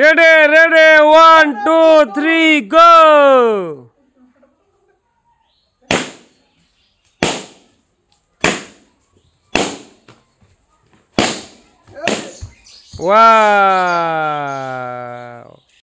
Ready, ready, one, two, three, go! Wow!